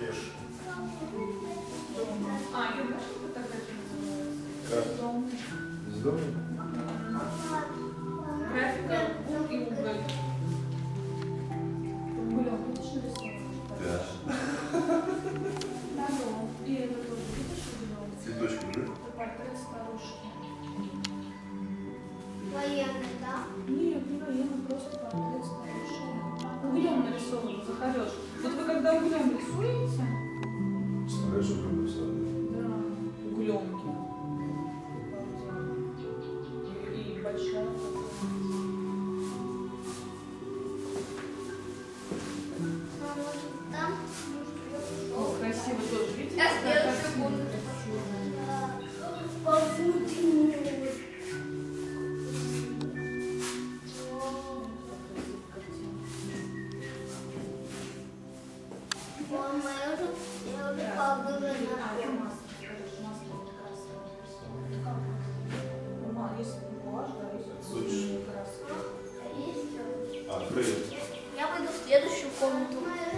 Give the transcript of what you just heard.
Режь. А, я знаешь, как фотография называется? Как? Дом. Здорово. Графика уг и уголь. Углем будешь нарисовать? Да. Да. И это тоже видишь углем? Цветочки уже? Это портрет старушки. Военный, да? Нет, не военный, просто портрет старушки. Углем нарисован, Захареш. Вот вы когда углем рисуете, красиво тоже, видите? Я сделаю секунду. Мама, я уже, я уже побыла quanto